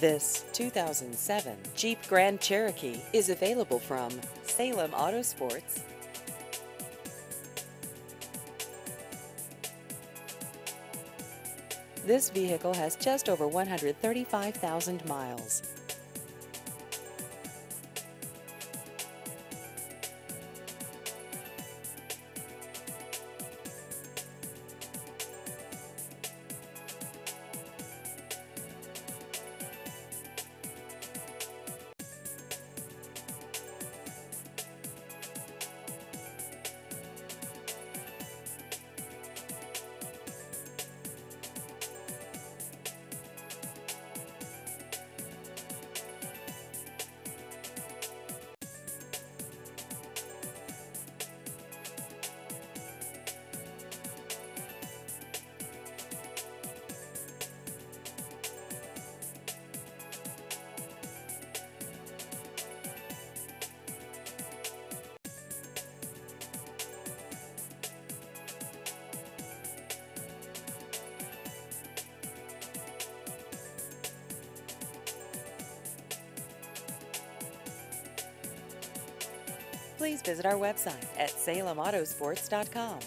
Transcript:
This 2007 Jeep Grand Cherokee is available from Salem Auto Sports. This vehicle has just over 135,000 miles. Please visit our website at salemautosports.com.